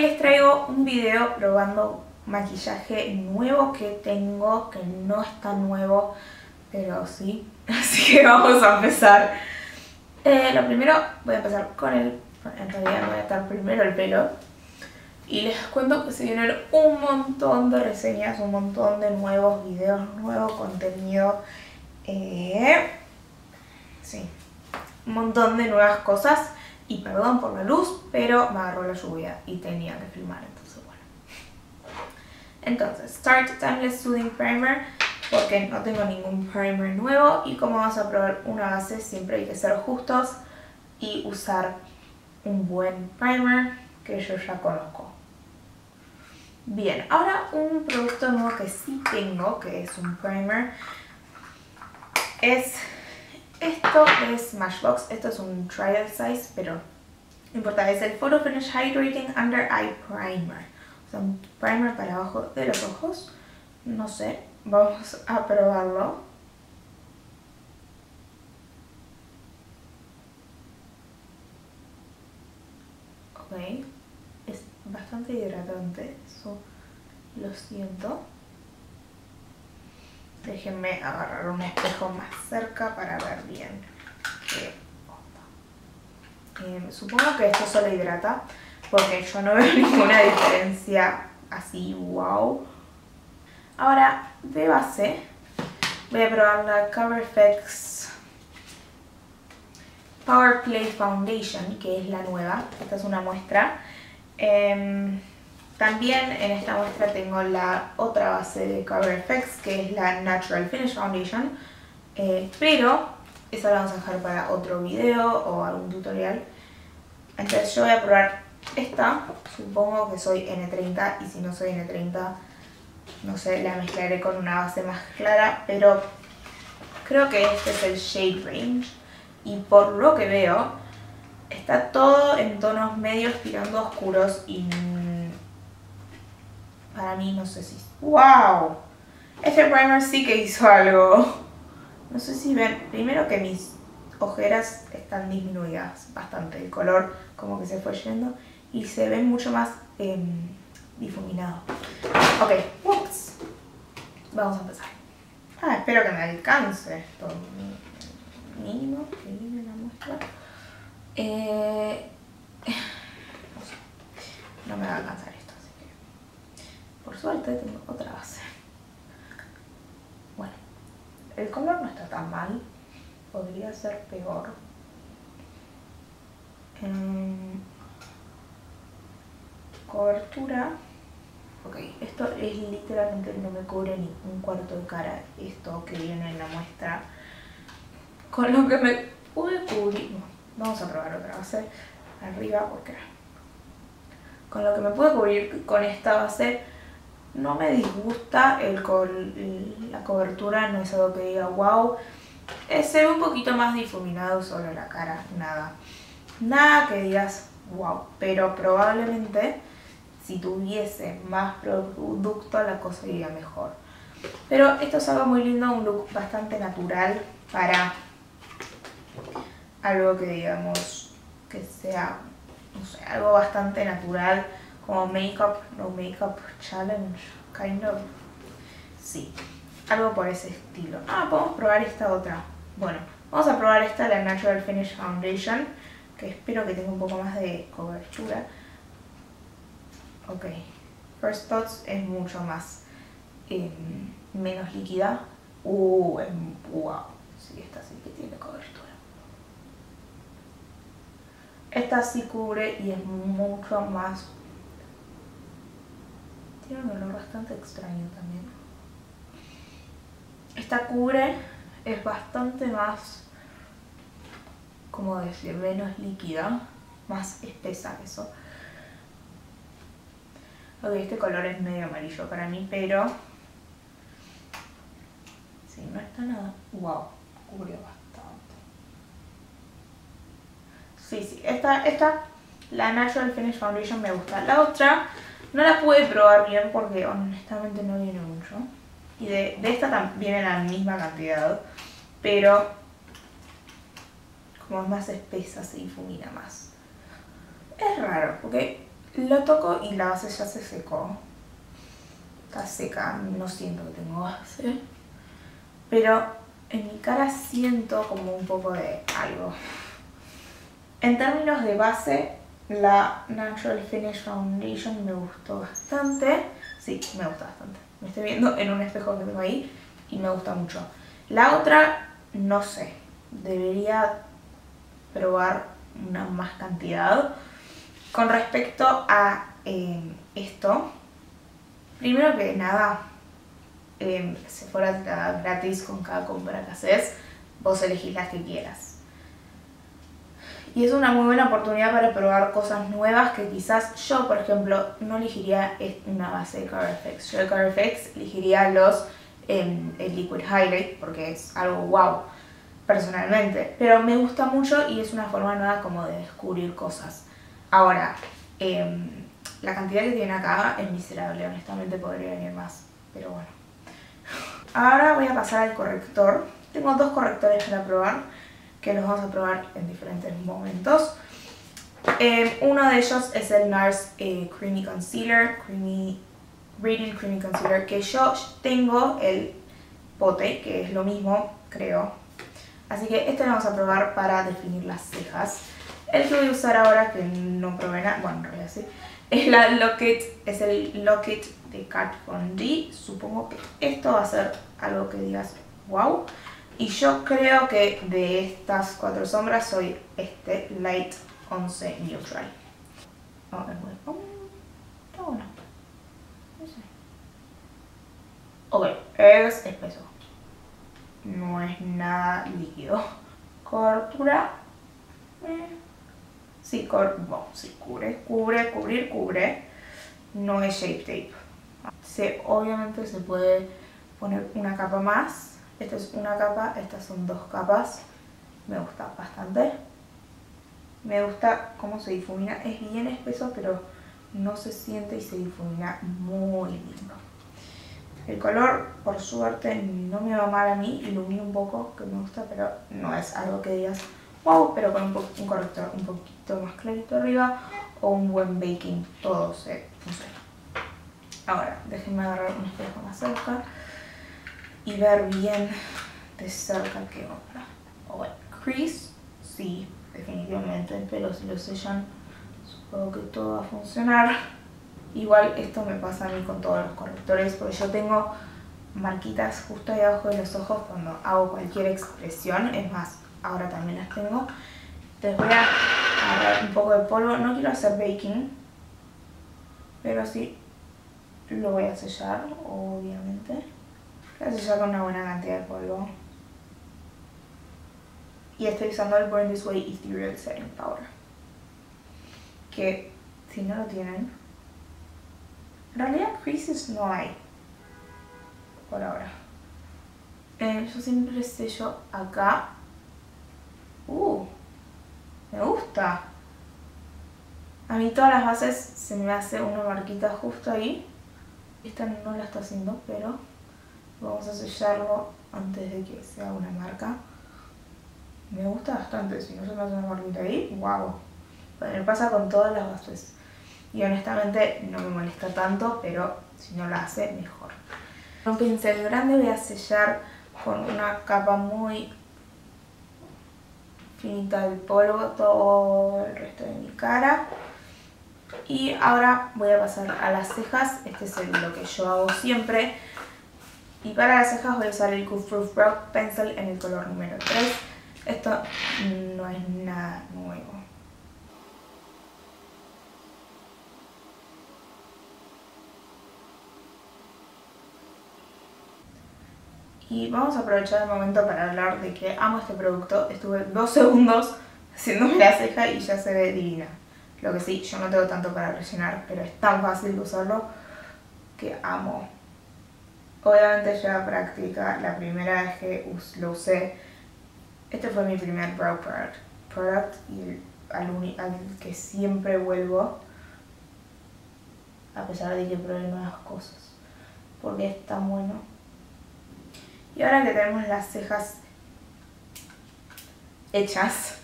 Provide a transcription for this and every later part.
les traigo un video probando maquillaje nuevo que tengo, que no es tan nuevo, pero sí. Así que vamos a empezar. Eh, lo primero, voy a empezar con el... En realidad voy a estar primero el pelo. Y les cuento que se vienen un montón de reseñas, un montón de nuevos videos, nuevo contenido. Eh, sí, un montón de nuevas cosas. Y perdón por la luz, pero me agarró la lluvia y tenía que filmar, entonces bueno. Entonces, Start Timeless Soothing Primer, porque no tengo ningún primer nuevo. Y como vamos a probar una base, siempre hay que ser justos y usar un buen primer que yo ya conozco. Bien, ahora un producto nuevo que sí tengo, que es un primer, es esto es Smashbox, esto es un trial size, pero no importa, es el Photo Finish Hydrating Under Eye Primer. O sea, un primer para abajo de los ojos. No sé, vamos a probarlo. Ok, es bastante hidratante, eso lo siento. Déjenme agarrar un espejo más cerca para ver bien qué. Eh, supongo que esto solo hidrata porque yo no veo ninguna diferencia así, wow. Ahora, de base, voy a probar la Cover FX Power Play Foundation, que es la nueva. Esta es una muestra. Em, también en esta muestra tengo la otra base de Cover FX, que es la Natural Finish Foundation, eh, pero esa la vamos a dejar para otro video o algún tutorial. Entonces yo voy a probar esta, supongo que soy N30 y si no soy N30, no sé, la mezclaré con una base más clara, pero creo que este es el shade range. Y por lo que veo está todo en tonos medios tirando oscuros y para mí no sé si... ¡Wow! Este primer sí que hizo algo. No sé si ven, primero que mis ojeras están disminuidas bastante, el color como que se fue yendo y se ven mucho más eh, difuminado. Ok, ups. Vamos a empezar. Ah, espero que me alcance esto. Mínimo, que la muestra. Eh, no me va a alcanzar esto, así que... Por suerte tengo otra base. Bueno, el color no está tan Podría ser peor. Em, cobertura. Ok, esto es literalmente no me cubre ni un cuarto de cara. Esto que viene en la muestra. Con lo que me pude cubrir. vamos a probar otra base arriba porque con lo que me pude cubrir con esta base no me disgusta el la cobertura, no es algo que diga wow. Eh, se ve un poquito más difuminado solo la cara, nada. Nada que digas wow, pero probablemente si tuviese más producto la cosa iría mejor. Pero esto es algo muy lindo, un look bastante natural para algo que digamos que sea, no sé, algo bastante natural como Makeup, No Makeup Challenge, kind of. Sí, algo por ese estilo. Ah, podemos probar esta otra. Bueno, vamos a probar esta, la Natural Finish Foundation, que espero que tenga un poco más de cobertura. Ok, First Thoughts es mucho más, eh, menos líquida. Uh, wow, sí, esta sí que tiene cobertura. Esta sí cubre y es mucho más tiene un olor bastante extraño también. Esta cubre es bastante más, como decir, menos líquida, más espesa eso. Ok, este color es medio amarillo para mí, pero... Sí, no está nada... Wow, cubrió bastante. Sí, sí, esta, esta, la Natural Finish Foundation me gusta. La otra no la pude probar bien porque honestamente no viene mucho. Y de, esta viene la misma cantidad, pero como es más espesa se difumina más. Es raro, porque lo toco y la base ya se secó. Está seca, no siento que tengo base. Pero en mi cara siento como un poco de algo. En términos de base, la Natural Finish Foundation me gustó bastante. Sí, me gusta bastante. Me estoy viendo en un espejo que tengo ahí y me gusta mucho. La otra, no sé. Debería probar una más cantidad. Con respecto a eh, esto, primero que nada, eh, fuera gratis con cada compra que haces, vos elegís las que quieras. Y es una muy buena oportunidad para probar cosas nuevas que quizás yo, por ejemplo, no elegiría una base de ColourFX. Yo de ColourFX elegiría los em, el Liquid Highlight porque es algo wow personalmente. Pero me gusta mucho y es una forma nueva como de descubrir cosas. Ahora, em, la cantidad que tiene acá es miserable, honestamente podría venir más, pero bueno. Ahora voy a pasar al corrector. Tengo dos correctores para probar, que los vamos a probar en diferentes momentos. Em, uno de ellos es el NARS eh, Creamy Concealer, Creamy Radiant Creamy Concealer, que yo tengo el pote, que es lo mismo, creo. Así que este lo vamos a probar para definir las cejas. El que voy a usar ahora, que no probé nada, bueno, en realidad sí, es, la Locket, es el Locket de Kat Von D. Supongo que esto va a ser algo que digas, wow. Y yo creo que de estas cuatro sombras soy este Light 11 Neutral. Oh, es bueno. está bueno. Ok, es espeso. No es nada líquido. Cobertura. Eh. Sí, cubre, cubre, cubrir, cubre. No es shape tape. Se, obviamente se puede poner una capa más. Esta es una capa, estas son dos capas. Me gusta bastante. Me gusta cómo se difumina. Es bien espeso, pero no se siente y se difumina muy lindo. El color, por suerte, no me va mal a mí. Ilumina un poco, que me gusta, pero no es algo que digas wow, pero con un, corrector un poquito más clarito arriba o un buen baking, todo se funciona. Ahora, déjenme agarrar un espejo más cerca y ver bien de cerca qué onda. O bueno, crease, sí, definitivamente el pelo si lo sellan, supongo que todo va a funcionar. Igual esto me pasa a mí con todos los correctores porque yo tengo marquitas justo ahí abajo de los ojos cuando hago cualquier expresión, es más, ahora también las tengo. Les voy a agarrar un poco de polvo, no quiero hacer baking, pero sí lo voy a sellar, obviamente. Voy a sellar con una buena cantidad de polvo. Y estoy usando el Burn This Way Ethereal Setting Powder. Que si no lo tienen, en realidad creases no hay. Por ahora. Eh, yo siempre sello acá Uh, me gusta. A mí todas las bases se me hace una marquita justo ahí. Esta no la está haciendo, pero vamos a sellarlo antes de que sea una marca. Me gusta bastante, si no se me hace una marquita ahí, wow. me pasa con todas las bases. Y honestamente no me molesta tanto, pero si no la hace, mejor. Con un pincel grande voy a sellar con una capa muy finita el polvo todo el resto de mi cara. Y ahora voy a pasar a las cejas, este es lo que yo hago siempre. Y para las cejas voy a usar el Cool Proof Brow Pencil en el color número 3. Esto no es nada nuevo. Y vamos a aprovechar el momento para hablar de que amo este producto. Estuve dos segundos haciéndome la ceja y ya se ve divina. Lo que sí, yo no tengo tanto para rellenar, pero es tan fácil de usarlo que amo. Obviamente ya práctica, la primera vez que lo usé, este fue mi primer brow product, y al, al que siempre vuelvo, a pesar de que probé nuevas cosas, porque es tan bueno. Y ahora que tenemos las cejas hechas,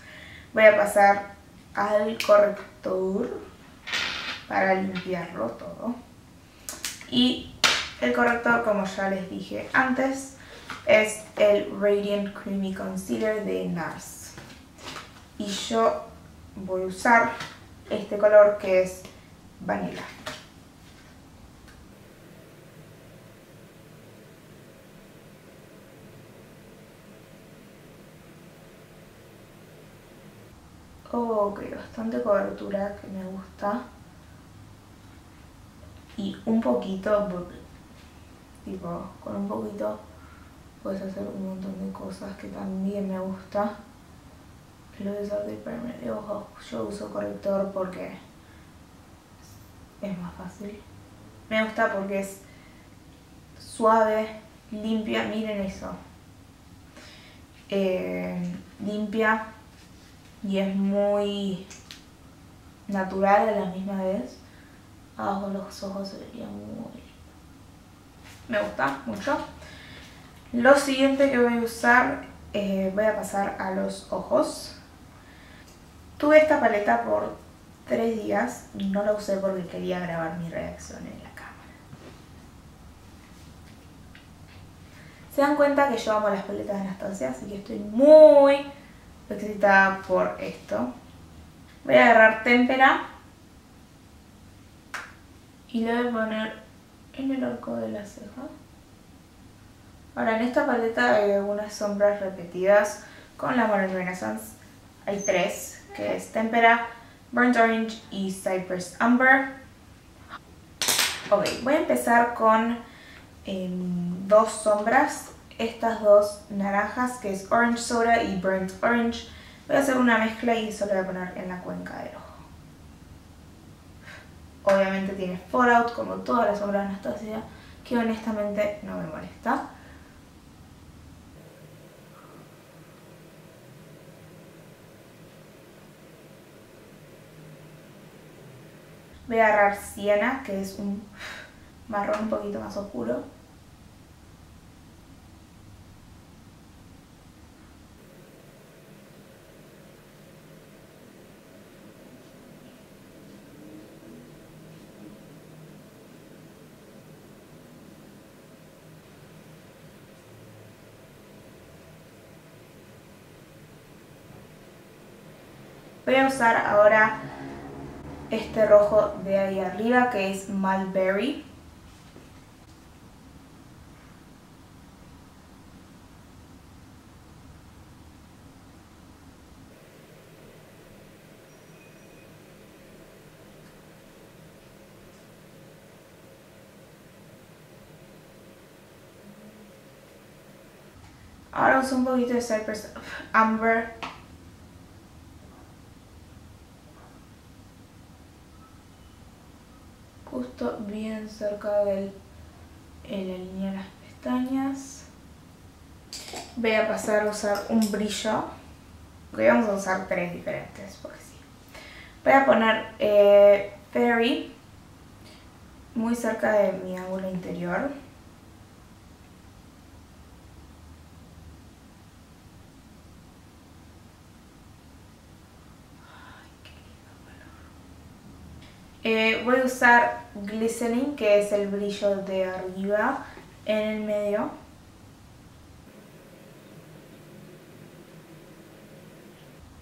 voy a pasar al corrector. para limpiarlo todo. Y el corrector, como ya les dije antes, es el Radiant Creamy Concealer de NARS. Y yo voy a usar este color que es vanilla. Ok, bastante cobertura que me gusta. Y un poquito, tipo, con un poquito puedes hacer un montón de cosas que también me gusta. De usar de primer de ojo, yo uso corrector porque es más fácil. Me gusta porque es suave, limpia, miren eso. Eh, limpia y es muy natural a la misma vez. Abajo los ojos se verían muy... Me gusta mucho. Lo siguiente que voy a usar, eh, voy a pasar a los ojos. Tuve esta paleta por tres días no la usé porque quería grabar mi reacción en la cámara. Se dan cuenta que yo amo las paletas de Anastasia, así que estoy muy excitada por esto. Voy a agarrar témpera y lo voy a poner en el arco de la ceja. Ahora en esta paleta hay algunas sombras repetidas con la Modern Renaissance. Hay tres, que es Tempera, Burnt Orange y Cypress Amber. Ok, voy a empezar con em, dos sombras estas dos naranjas que es Orange Soda y Burnt Orange. Voy a hacer una mezcla y solo voy a poner en la cuenca del ojo. Obviamente tiene Fallout como todas las sombras de Anastasia que honestamente no me molesta. Voy a agarrar Siena, que es un marrón un poquito más oscuro. Voy a usar ahora este rojo de ahí arriba que es Mulberry. Ahora uso un poquito de Cypress Amber bien cerca en la línea de las pestañas. Voy a pasar a usar un brillo. Voy vamos a usar tres diferentes porque. Voy a poner eh, Fairy muy cerca de mi ángulo interior. Eh, voy a usar Glistening, que es el brillo de arriba en el medio.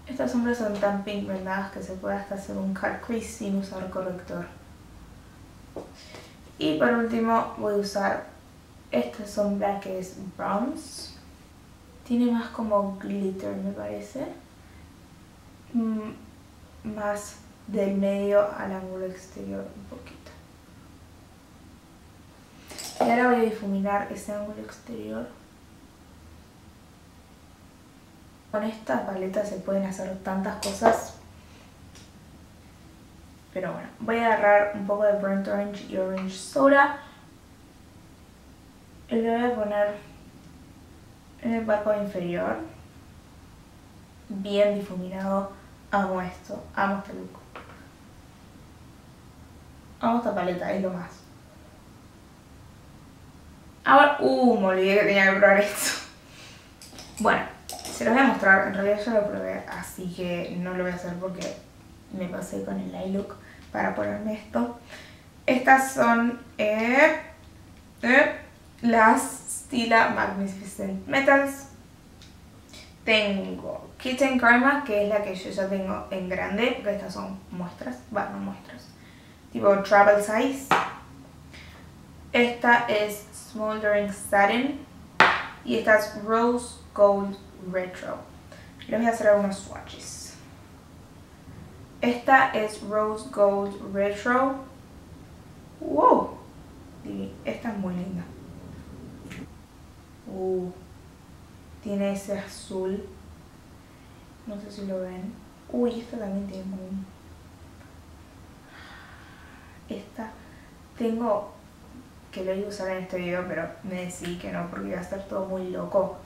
Estas sombras son tan pigmentadas que se puede hasta hacer un cut crease sin usar corrector. Y por último voy a usar esta sombra que es Bronze. Tiene más como glitter me parece. Mm, más del medio al ángulo exterior un poquito. Y ahora voy a difuminar ese ángulo exterior. Con esta paleta se pueden hacer tantas cosas. Pero bueno, voy a agarrar un poco de Burnt Orange y Orange Soda. Y lo voy a poner en el barco inferior. Bien difuminado. Amo esto, amo este look. Amo esta paleta, es lo más. Ahora, uh, me olvidé que tenía que probar esto. Bueno, se los voy a mostrar. En realidad ya lo probé, así que no lo voy a hacer porque me pasé con el eye look. para ponerme esto. Estas son eh, eh, las Stila Magnificent Metals. Tengo Kitten Karma, que es la que yo ya tengo en grande, porque estas son muestras, bueno, muestras, tipo travel size. Esta es Smoldering Satin y esta es Rose Gold Retro. Les voy a hacer algunos swatches. Esta es Rose Gold Retro. ¡Wow! Esta es muy linda. Uh, tiene ese azul. No sé si lo ven. Uy, esta también tiene muy... Esta tengo que lo iba a usar en este video, pero me decidí que no porque iba a estar todo muy loco.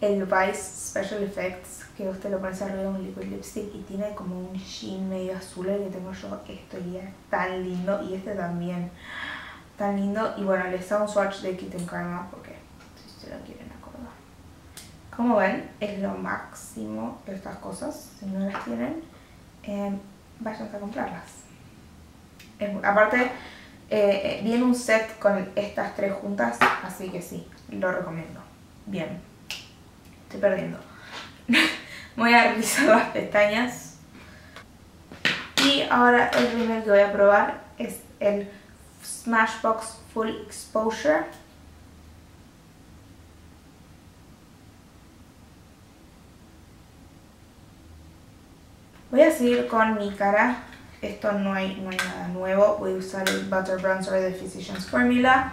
El Vice Special Effects, que usted lo pone arriba de un liquid lipstick y tiene como un sheen medio azul el que tengo yo. Esto ya tan lindo y este también tan lindo. Y bueno, les un swatch de Kitten Karma porque si se lo quieren acordar. Como ven, es lo máximo estas cosas. Si no las tienen, eh, vayan a comprarlas. Aparte, eh, viene un set con estas tres juntas, así que sí, lo recomiendo. Bien, estoy perdiendo. voy a realizar las pestañas. Y ahora el primer que voy a probar es el Smashbox Full Exposure. Voy a seguir con mi cara esto no hay, no hay nada nuevo. Voy a usar el Butter Bronzer de Physicians Formula.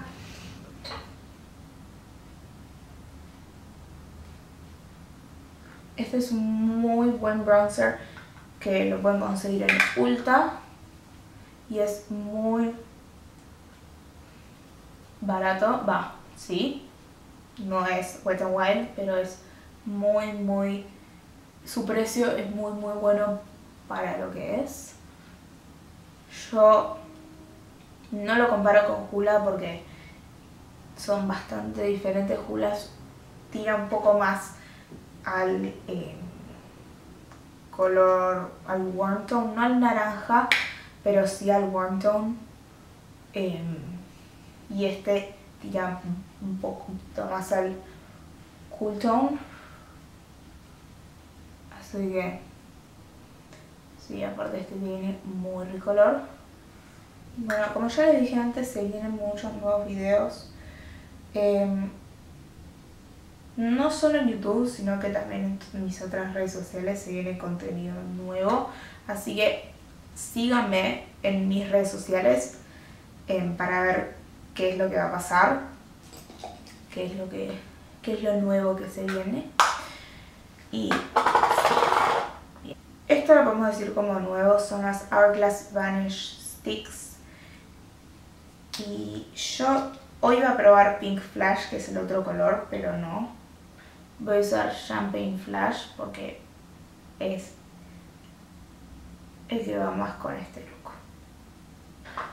Este es un muy buen bronzer que lo pueden conseguir en Ulta. Y es muy barato. Va, sí. No es Wet n Wild, pero es muy, muy... Su precio es muy, muy bueno para lo que es. Yo no lo comparo con Hula porque son bastante diferentes. Hula tira un poco más al eh, color, al warm tone, no al naranja, pero sí al warm tone. Em, y este tira un poco más al cool tone. Así que, sí, aparte este tiene muy ricolor. Bueno, como ya les dije antes, se vienen muchos nuevos videos. Em, no solo en YouTube, sino que también en mis otras redes sociales se viene contenido nuevo. Así que síganme en mis redes sociales em, para ver qué es lo que va a pasar, qué es lo, que, qué es lo nuevo que se viene. Y esto lo podemos decir como nuevo, son las Hourglass Vanish Sticks y yo hoy iba a probar Pink Flash, que es el otro color, pero no. Voy a usar Champagne Flash porque es el que va más con este look.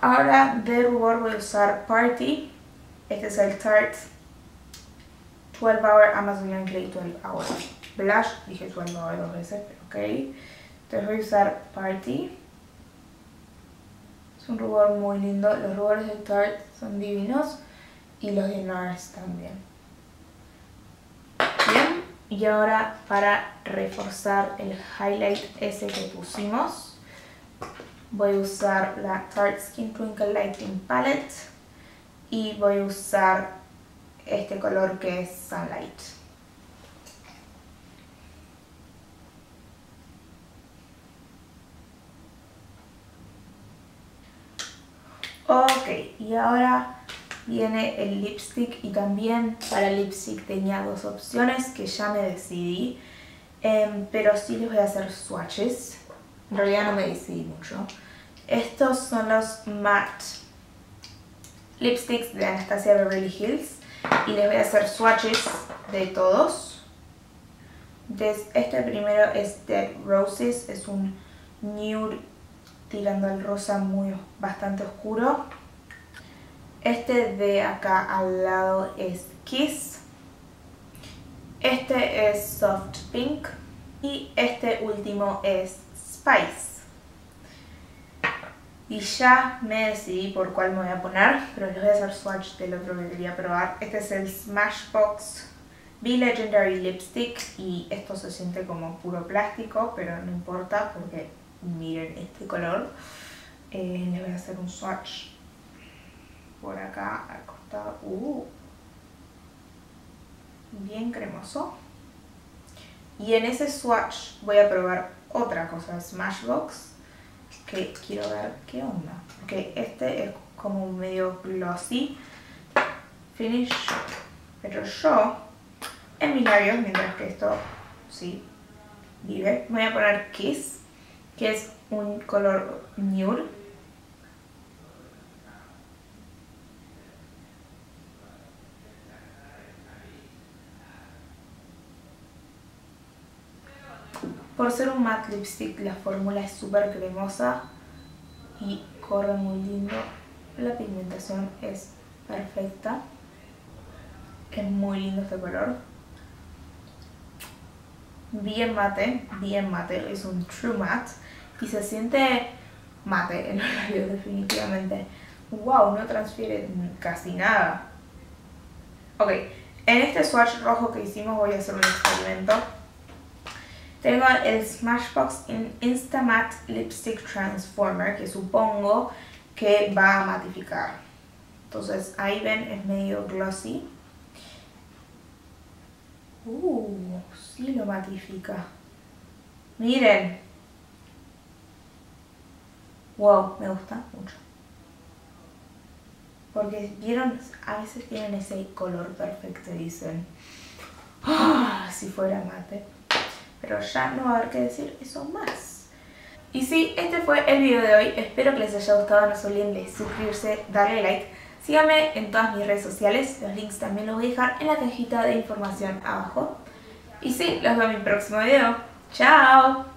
Ahora de rubor voy a usar Party. Este es el Tarte 12 Hour Amazon Clay 12 Hour Blush. Dije 12 Hour dos veces, pero ok. Entonces voy a usar Party. Es un rubor muy lindo. Los rubores de Tarte son divinos y los de NARS también. Bien, y ahora para reforzar el highlight ese que pusimos, voy a usar la Tarte Skin Twinkle Lighting Palette y voy a usar este color que es Sunlight. Ok, y ahora viene el lipstick y también para el lipstick tenía dos opciones que ya me decidí. Em, pero sí les voy a hacer swatches. En realidad no me decidí mucho. Estos son los matte lipsticks de Anastasia Beverly Hills. Y les voy a hacer swatches de todos. Este primero es Dead Roses. Es un nude tirando al rosa muy bastante oscuro. Este de acá al lado es Kiss. Este es Soft Pink. Y este último es Spice. Y ya me decidí por cuál me voy a poner, pero les voy a hacer swatch del otro que quería probar. Este es el Smashbox Be Legendary Lipstick y esto se siente como puro plástico, pero no importa porque miren este color. Eh, les voy a hacer un swatch por acá al costado. Uh, bien cremoso. Y en ese swatch voy a probar otra cosa, Smashbox que quiero ver qué onda. Ok, este es como medio glossy finish, pero yo en mis labios, mientras que esto sí vive, voy a poner Kiss, que es un color nude. Por ser un matte lipstick la fórmula es súper cremosa y corre muy lindo. La pigmentación es perfecta. Es muy lindo este color. Bien mate, bien mate, es un true matte y se siente mate en los labios definitivamente. Wow, no transfiere casi nada. Ok, en este swatch rojo que hicimos voy a hacer un experimento. Tengo el Smashbox Instamatte Lipstick Transformer que supongo que va a matificar. Entonces ahí ven, es medio glossy. Uh, sí lo matifica. Miren. Wow, me gusta mucho. Porque vieron, a veces tienen ese color perfecto, dicen. Ah, si fuera mate pero ya no va a haber que decir eso más. Y sí, este fue el video de hoy, espero que les haya gustado, no se olviden de suscribirse, darle like, síganme en todas mis redes sociales, los links también los voy a dejar en la cajita de información abajo. Y sí, los veo en mi próximo video. ¡Chao!